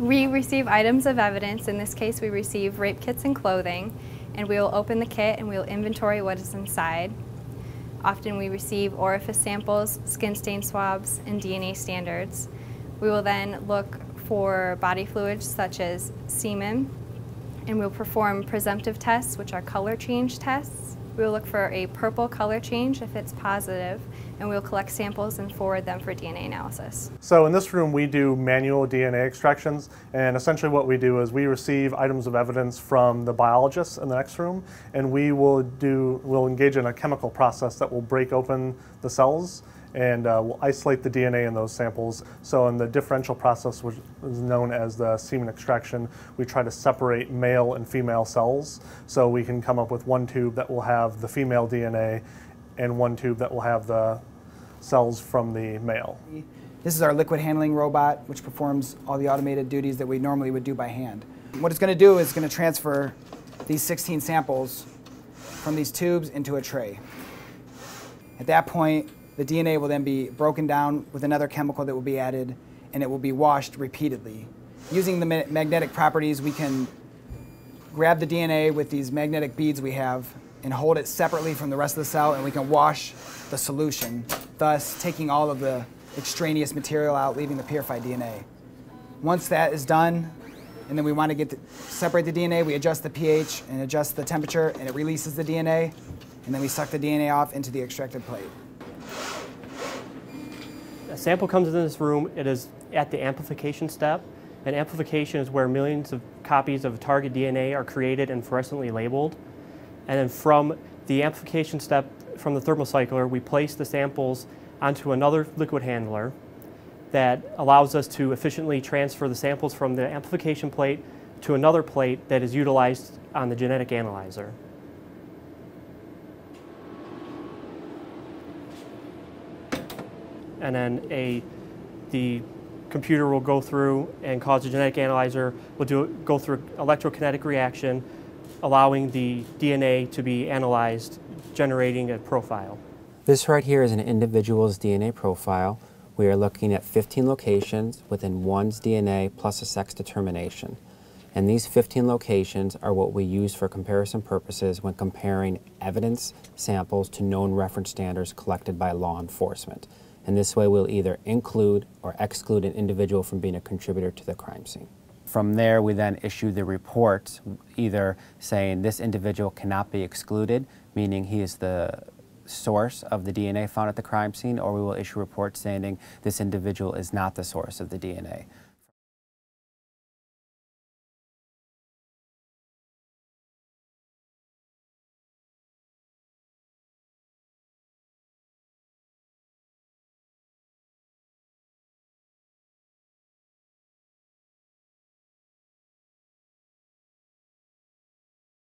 We receive items of evidence. In this case, we receive rape kits and clothing, and we will open the kit and we will inventory what is inside. Often we receive orifice samples, skin stain swabs, and DNA standards. We will then look for body fluids such as semen, and we'll perform presumptive tests, which are color change tests. We'll look for a purple color change if it's positive, and we'll collect samples and forward them for DNA analysis. So in this room we do manual DNA extractions and essentially what we do is we receive items of evidence from the biologists in the next room and we will do we'll engage in a chemical process that will break open the cells and uh, we'll isolate the DNA in those samples. So in the differential process, which is known as the semen extraction, we try to separate male and female cells. So we can come up with one tube that will have the female DNA and one tube that will have the cells from the male. This is our liquid handling robot, which performs all the automated duties that we normally would do by hand. What it's going to do is going to transfer these 16 samples from these tubes into a tray. At that point, the DNA will then be broken down with another chemical that will be added, and it will be washed repeatedly. Using the ma magnetic properties, we can grab the DNA with these magnetic beads we have and hold it separately from the rest of the cell, and we can wash the solution, thus taking all of the extraneous material out, leaving the purified DNA. Once that is done, and then we want to get to separate the DNA, we adjust the pH and adjust the temperature, and it releases the DNA, and then we suck the DNA off into the extracted plate. A sample comes into this room, it is at the amplification step, and amplification is where millions of copies of target DNA are created and fluorescently labeled. And then from the amplification step from the thermocycler, we place the samples onto another liquid handler that allows us to efficiently transfer the samples from the amplification plate to another plate that is utilized on the genetic analyzer. And then a, the computer will go through and cause the genetic analyzer will do, go through electrokinetic reaction, allowing the DNA to be analyzed, generating a profile. This right here is an individual's DNA profile. We are looking at 15 locations within one's DNA plus a sex determination. And these 15 locations are what we use for comparison purposes when comparing evidence samples to known reference standards collected by law enforcement. And this way we'll either include or exclude an individual from being a contributor to the crime scene. From there, we then issue the report, either saying this individual cannot be excluded, meaning he is the source of the DNA found at the crime scene, or we will issue reports saying this individual is not the source of the DNA.